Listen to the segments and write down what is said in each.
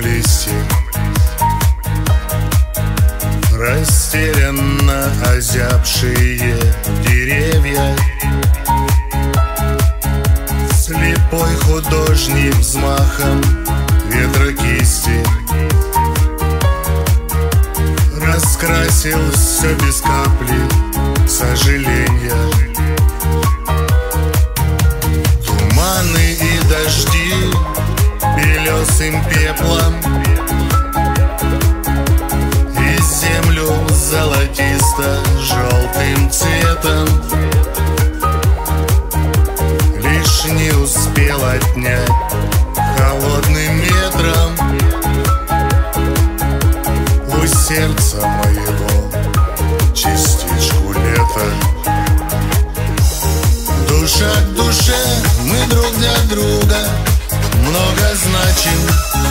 листьям Растерянно озябшие деревья. Слепой художник взмахом ветра кисти. Раскрасил все без капли сожаления. Туманы и дожди белесым пеплом золотисто-желтым цветом. Лишь не успел отнять холодным ветром У сердца моего частичку лета. Душа к душе, мы друг для друга много значим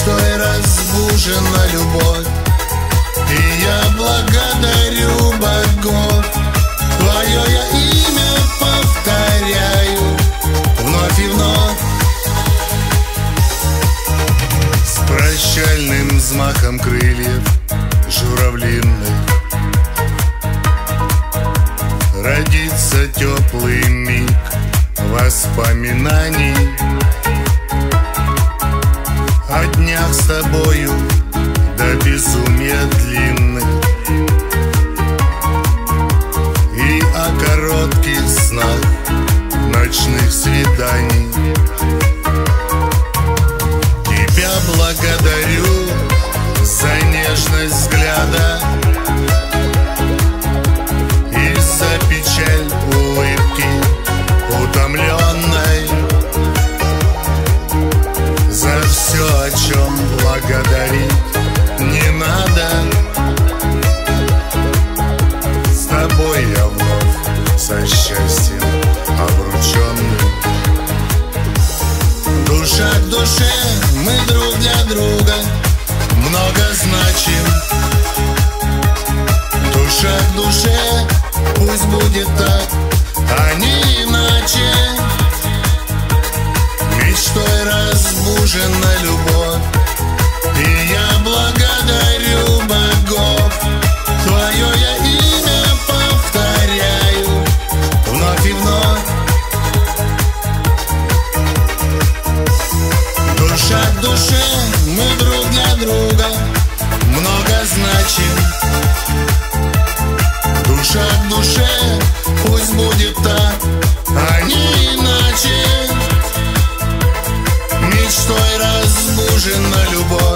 Мечтой разбужена любовь. И я благодарю богов. Твое я имя повторяю Вновь и вновь. С прощальным взмахом крыльев журавлиных Родится теплый миг воспоминаний О днях с тобою до безумия длинных о чем благодарить не надо. С тобой я вновь со счастьем обрученный Душа к душе, мы друг для друга много значим. Душа к душе, пусть будет так, а не иначе душа к душе Пусть будет так, а не иначе. Мечтой разбужена любовь.